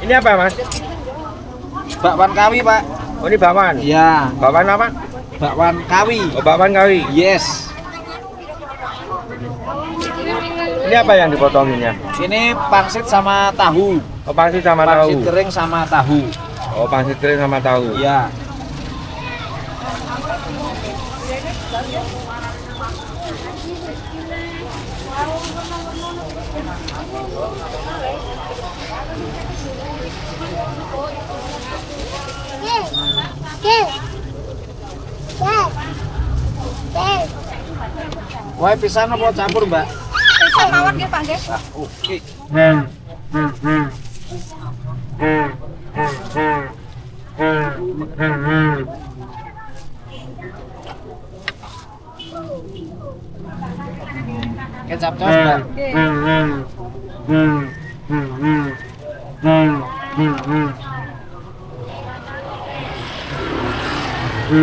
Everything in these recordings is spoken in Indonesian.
Ini apa mas? Bakwan kawi, Pak. Oh ini bakwan. Iya, Bakwan apa? bakwan kawi. Oh bakwan kawi. Yes. Ini apa yang dipotonginnya? Ini pangsit sama tahu. Oh pangsit sama Pangsit tahu. kering sama tahu. Oh pangsit kering sama tahu. Iya. Wah, pisan apa campur, Mbak? Pisang mawon nggih, Pak nggih. Ah, oke. Kecap tos, Mbak. Oke,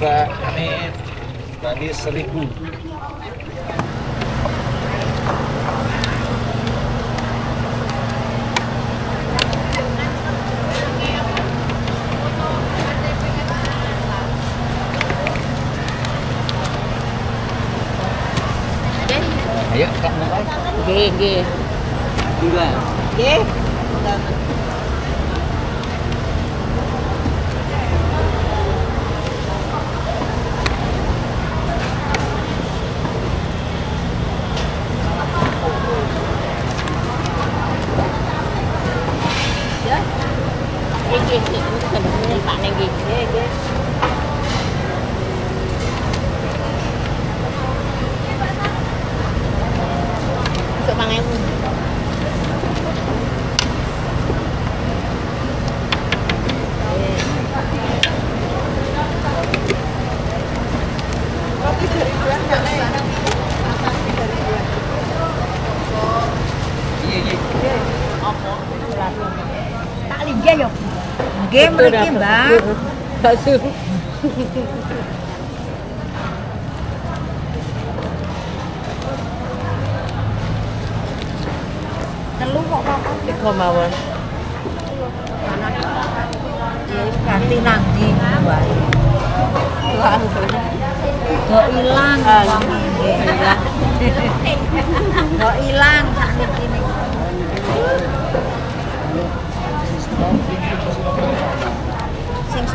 Mbak. Ini tadi seribu. Ayo, Kak, mulai. Nggih, nggih. Dua. Nggih. Nggih, nggih. Ini Pak Neng nggih. Nggih, nggih. Masuk Mang Ewu. Iya, iya. Tak linggih ya. Nggih mriki, Mbak. Bakso. Telu kok apa? Tiga mawon. Ya wis ganti nang ndi wae. Kok ilang wong nggih ilang.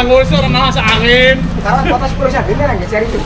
Malah ngusur malah angin. Sekarang kota sepuluh bener nggak cari itu.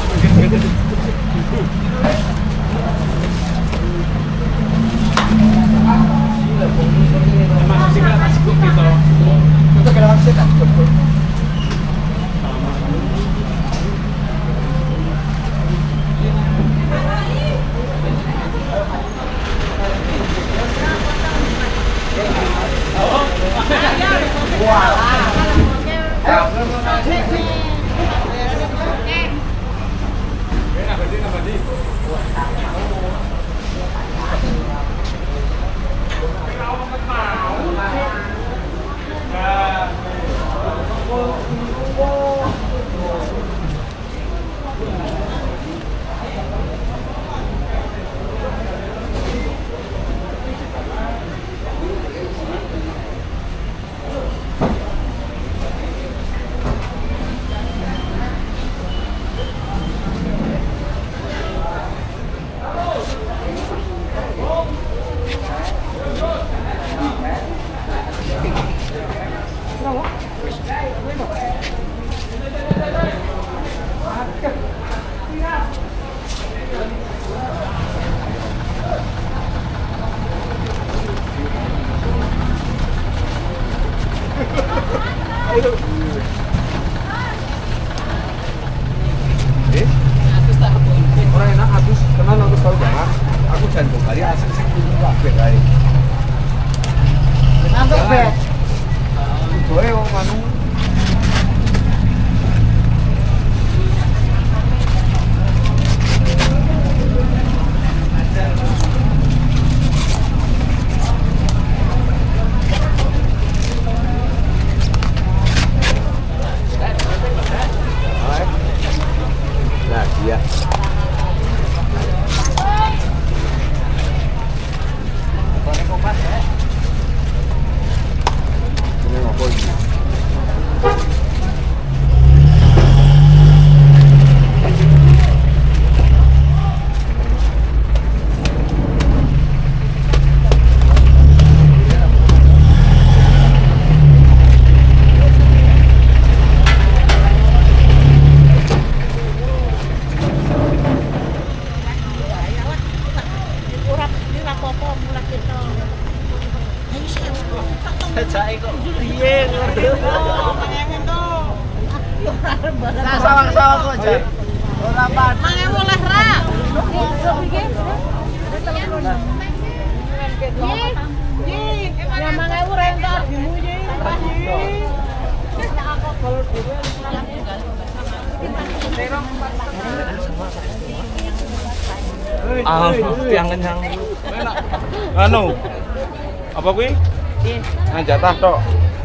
Tah tok.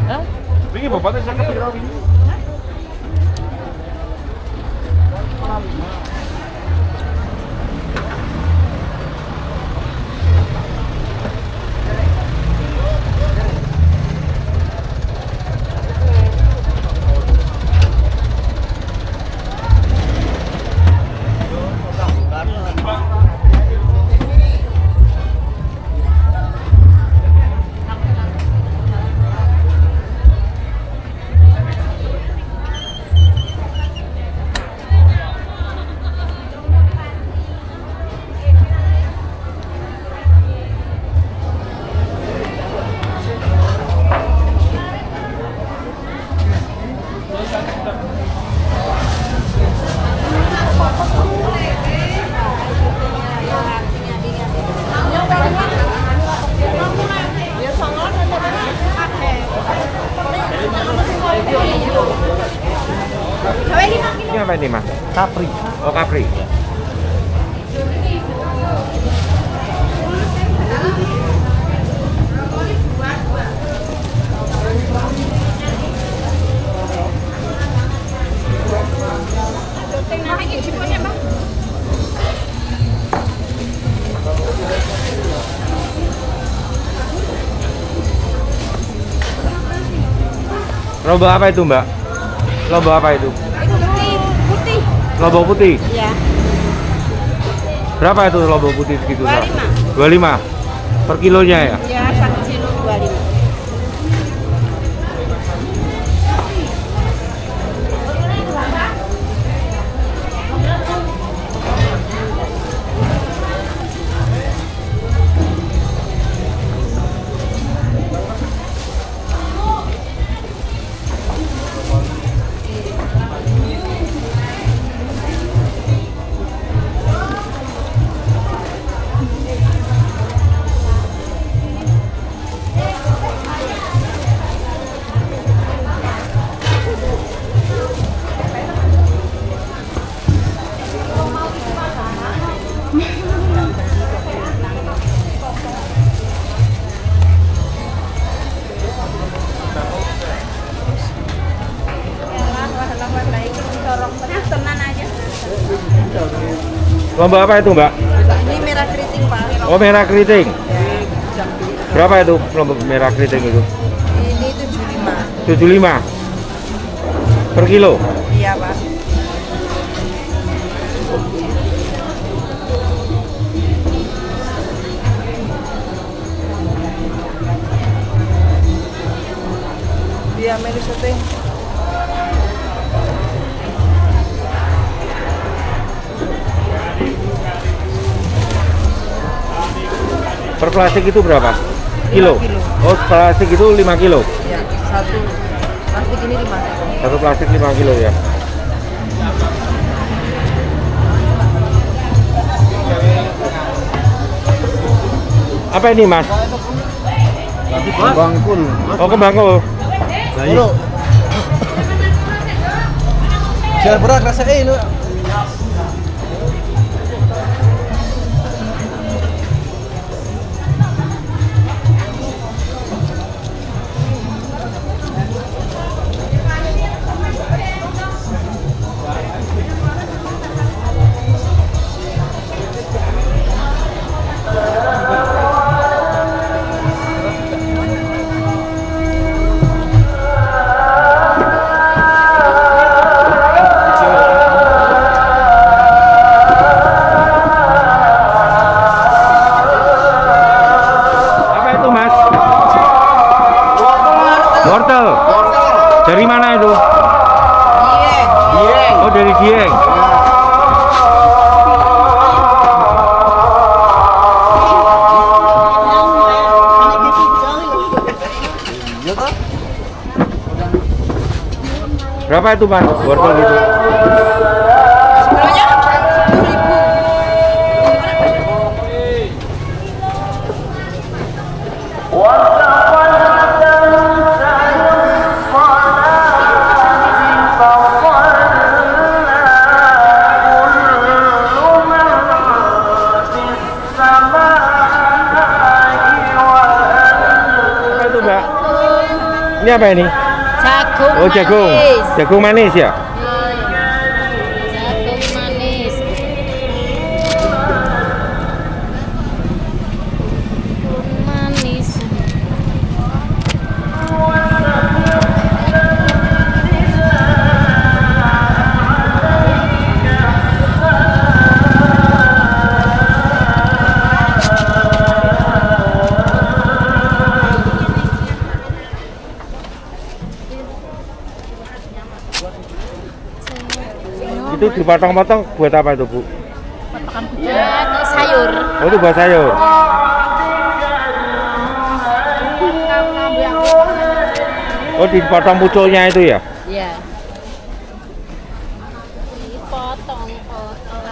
Hah? Wingi bobote sing kepira wingi? Apa ini, Mas? Capri. Oh, kapri. Lombok apa itu, Mbak? Lombok apa itu? Lombok putih. Ya. Berapa itu lombok putih segitu? 25. 25 per kilonya ya? Ya, Lombok apa itu, Mbak? Ini merah keriting pak. Oh, merah keriting. Berapa itu lombok merah keriting itu? Ini tujuh lima. 75 per kilo. Per plastik itu berapa? Kilo? Kilo. Oh, plastik itu 5 kilo. Ya, satu plastik ini lima kilo. Satu plastik 5 kilo ya. Apa ini, Mas? Kembang pun. Oh, kembang kol. Bro. Jangan berat rasain lu. Berapa itu, Mas? Wortel itu? Apa itu, Mbak? Ini apa ini? Oh, jagung. Jagung manis ya? Itu dipotong-potong buat apa itu, Bu? Buat sayur. Oh, itu buat sayur. Oh, dipotong pucuknya itu ya? Ya. Dipotong, potong.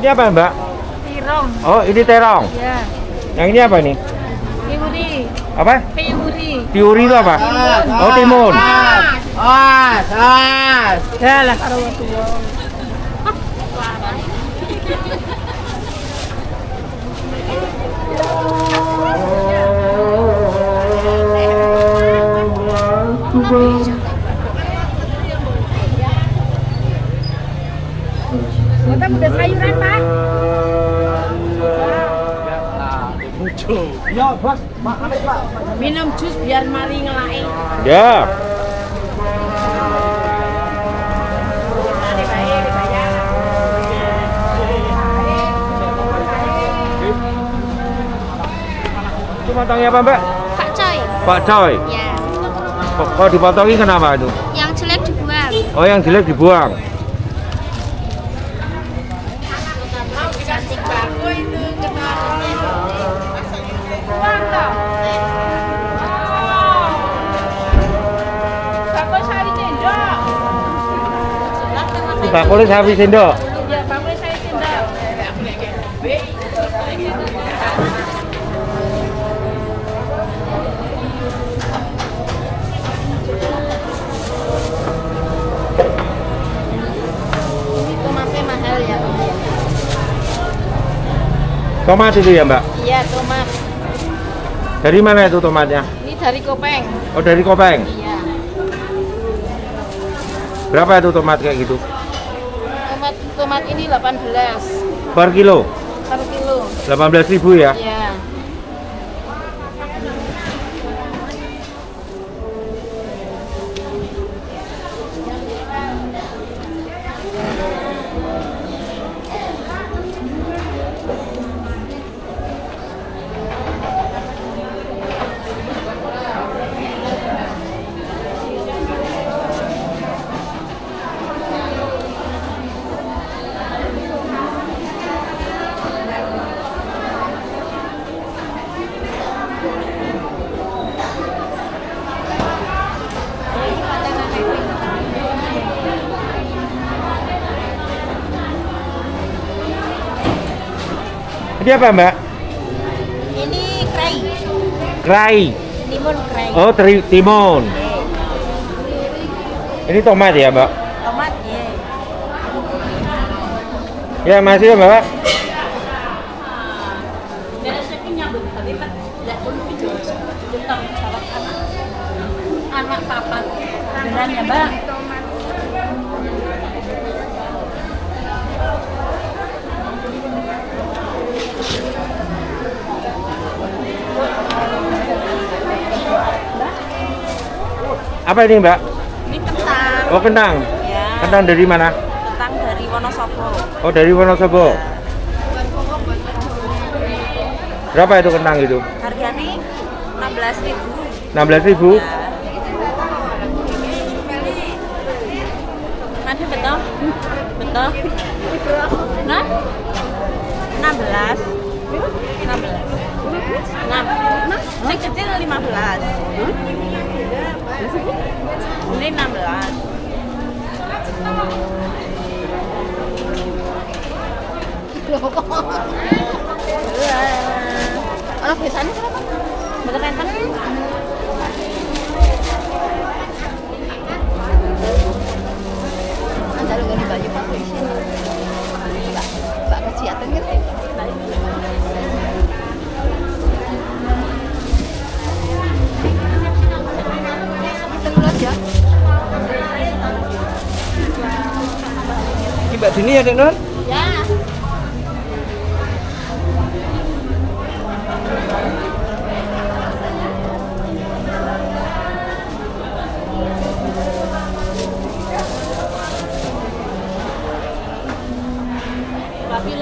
Ini apa, Mbak? Tirong. Oh, ini terong. Ya. Yang ini apa ini? Piuri. Apa? Piuri. Piuri itu apa? Oh, timun. Ya lah karo Minum jus biar mari ngelai. Ya. Itu potongnya apa, Mbak? Pak Coy, Pak Coy. ya. Kok, kok dipotongin kenapa itu? Yang jelek dibuang. Oh, yang jelek dibuang. Bakule sapi sendok. Iya, bakule sapi sendok. Ya, tomat itu ya mbak? Iya tomat. Dari mana itu tomatnya? Ini dari Kopeng. Oh dari Kopeng? Iya. Berapa itu tomat kayak gitu? Tomat tomat ini 18 Per kilo? per kilo. 18.000 ribu ya? Iya. Ini apa mbak? Ini krai. Krai. Timun krai. Oh teri timun. Ini tomat ya mbak? Tomat ya. Ya masih ya mbak? Anak papat. Beneran ya, Mbak? Apa ini mbak? Ini kentang. Oh kentang. Ya. Kentang dari mana? Kentang dari Wonosobo. Oh dari Wonosobo. Berapa itu kentang itu? Harganya 16.000. 16.000 ribu. Ya. Nanti betul? Betul? Nah? 16 16 Nah, yang kecil 15 Ini 16 Orang biasanya kenapa? Betul kan? Ini Mbak Dini ya, Dek Nur? Ya. Tapi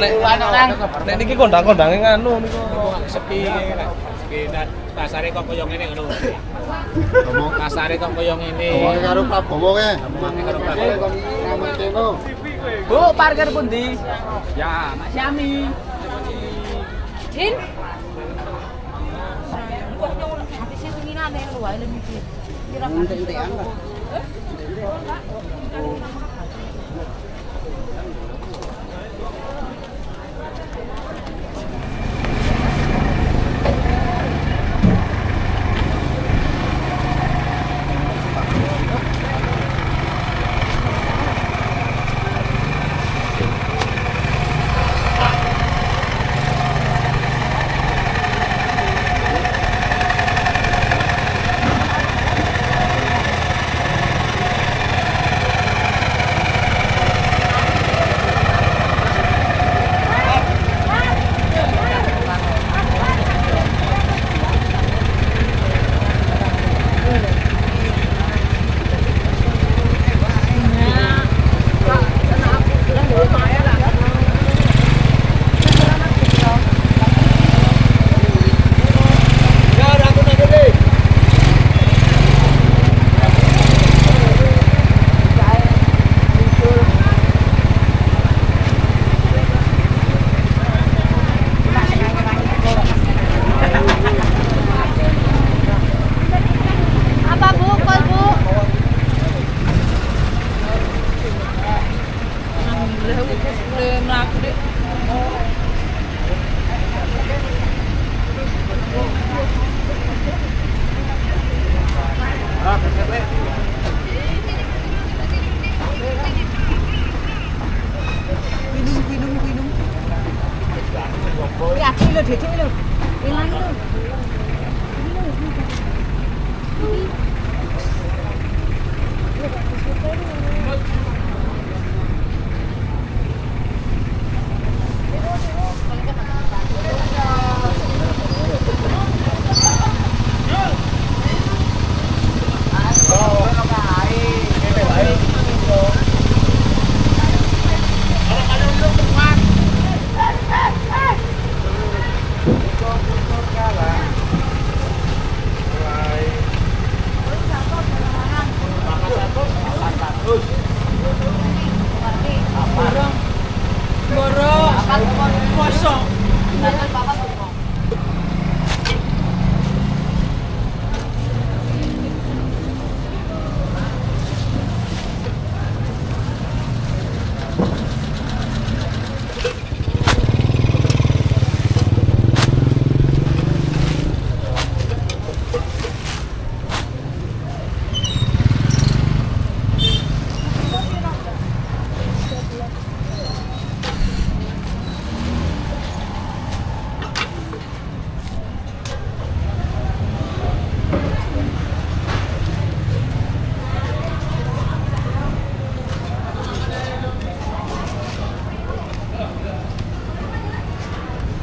nek nek niki kondang-kondange nganu niku sepi sepi nah, pasare kok koyo ngene ngono. Pasare kok koyo ngene. Ngomong karo Prabowo ke. Ngomong karo Prabowo. Ngomong Bu, parkir pundi? Ya, Mas Yami. Jin. Lebih. Kira-kira.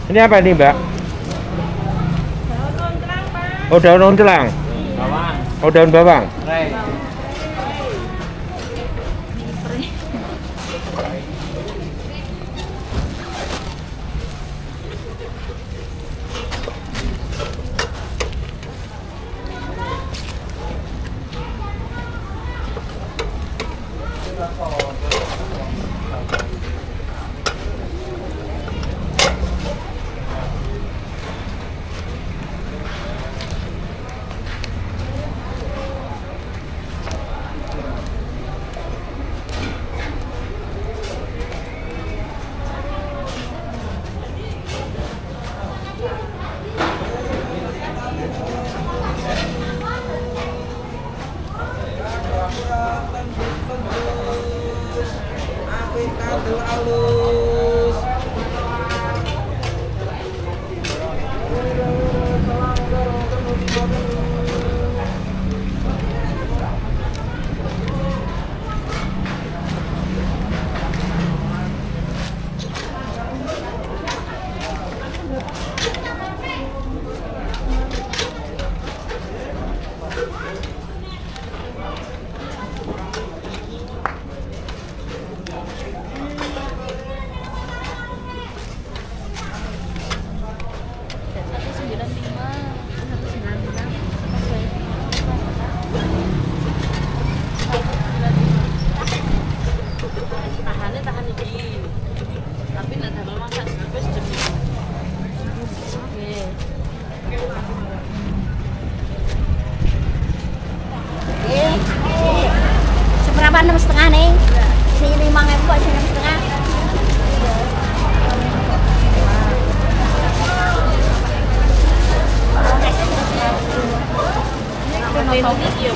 Ini apa ini mbak? Oh daun oncelang. Bawang. Oh daun bawang. Rey. Oh, begitu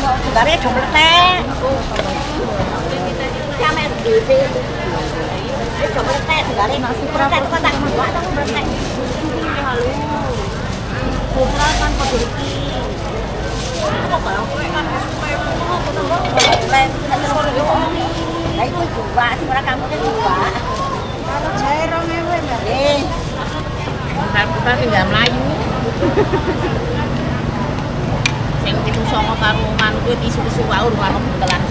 kok. Segarnya coklatnya. Sampai gede. Ini coklatnya, segarnya. Coklat, kotak. Kotak, coklatnya. Kumpulan kan kok iki. Lah itu juga, sebenarnya kamu kan juga. Kalau Mbak. Bentar-bentar tinggal melayu. Sing pitu songo karo kuwi tisu-tisu wae ono buntelan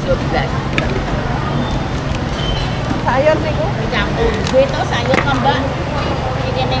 sisi blas. Sayur niku. Dicampur. Kuwi to sayur Mbak. Iki kene.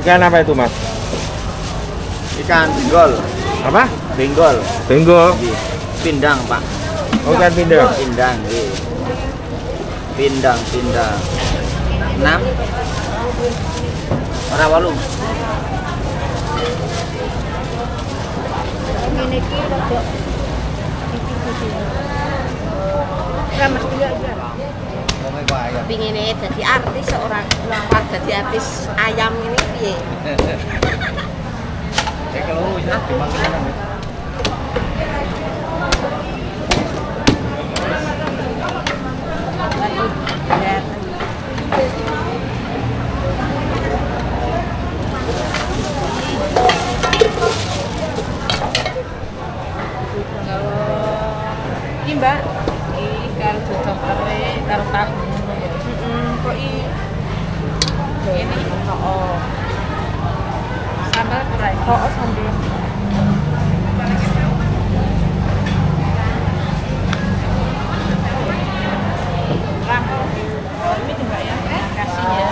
Ikan apa itu mas? Ikan benggol, Apa? benggol, Benggol. pindang pak, Oh ikan pindang. pindang, iya. pindang, pindang. Enam, Ora walu. Ngene iki Ngomong kok ayam. pingine dadi artis orang luar dadi artis ayam ini piye? Cek kalau ya Mbak. Karo kare karo ngono ya. Kok i ini oh. Sambal kurang. Oh. Lah, ini juga ya. Kasih ya.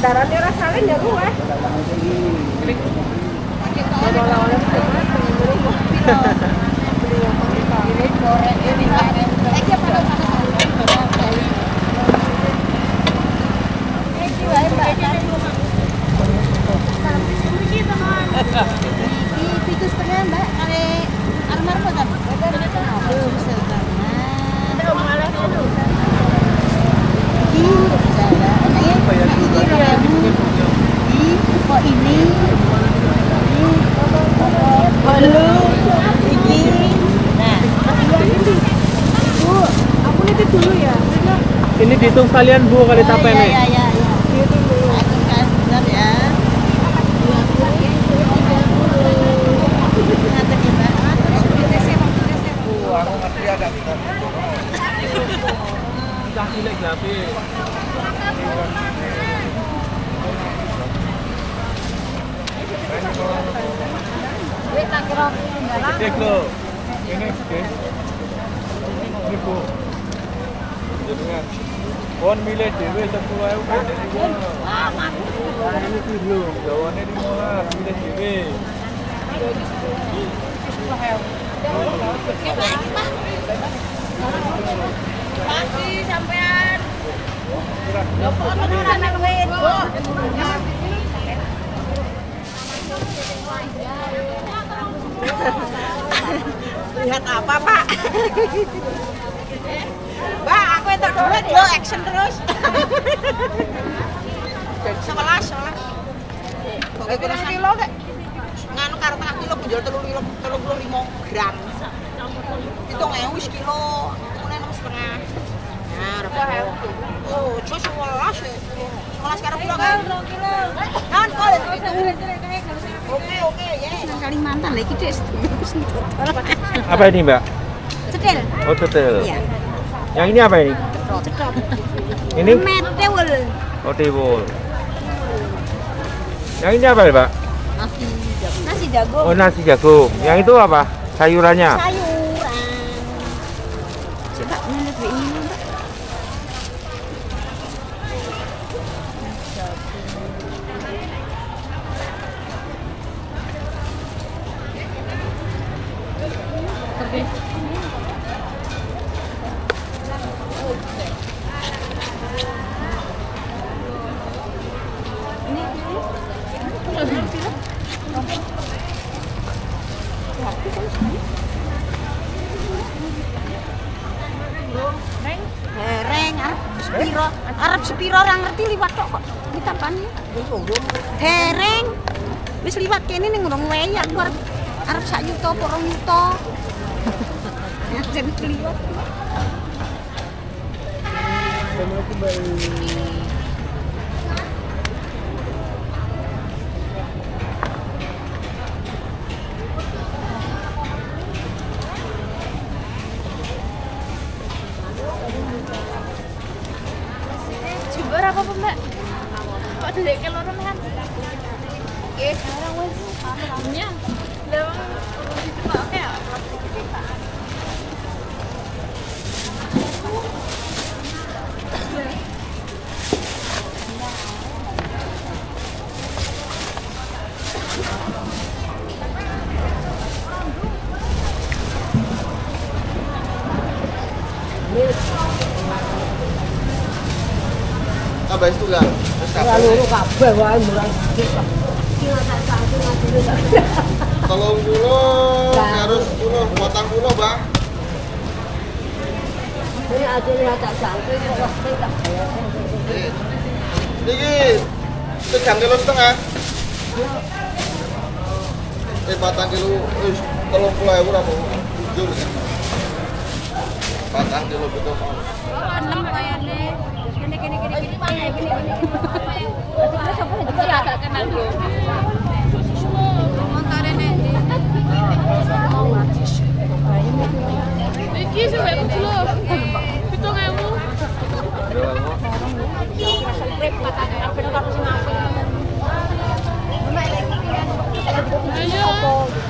Darahnya rasanya ya gue. Iki pitu setengah Mbak kali armar boten. Aduh, sebentar. Iki saya ini ini Ini kok ini Halo, iki. Nah, Bu, Aku nitip dulu ya. Sekalian Bu kali ya, tapene. ya, ya, ya. Aku kan bentar ya. Ngaten ya, Mbak. Aku ngerti ada kita. Cah cilik gawe. Cek lo. Ini oke. Ini bu. Jenengan. Pon milih dhewe 10.000 kan dari gua. Ini dulu, jawane di molar, milih dhewe. Pasti sampean. Lho kok ono anak wedok. Lihat apa, Pak? Mbak, aku entuk duit lo action terus. Sebelas, sebelas. Pokoknya terus kilo kek. Nganu karo tak kilo jual telur kilo telur puluh lima gram. Hitung ewu wis kilo, kemudian enam setengah. Nah, berapa? Oh, cuma sebelas ya. Sebelas karo kilo kan? Kilo. Kan kau itu. Oke, oke, ya. Kalimantan lagi deh. Apa ini, Mbak? Cedel. Oh, tetel. Iya. Yang ini apa ini? Cedot. Ini Metewel. oh tiwul. Yang ini apa, Mbak? Nasi jagung. Oh, nasi jagung. Yang itu apa? Sayurannya. Sayuran. Coba ini lebih ini, Mbak. Hereng, arep sepiro, arep sepiro ora ngerti liwat tok kok. Ditapani. Hereng. Wis liwat kene ning wei aku arep arep sak yuta apa rong yuta. Ngajen liwat. Jember apa apa mbak? Kok delik ke lorong kan? Oke, sekarang wes. Nya, lewat itu pak oke ya? Tambah itu kan. Ora kabeh. loro kabeh wae murah. Tolong puluh, harus puluh, potong puluh bang. Ini aja tak sampai kok tak bayar. Ini tiga kilo setengah. Eh patang kilo, eh tolong puluh ewu apa? Jujur ya. Patang kilo betul. enam kayaknya Iki sih wek kulo. Pitung ewu. Ayo.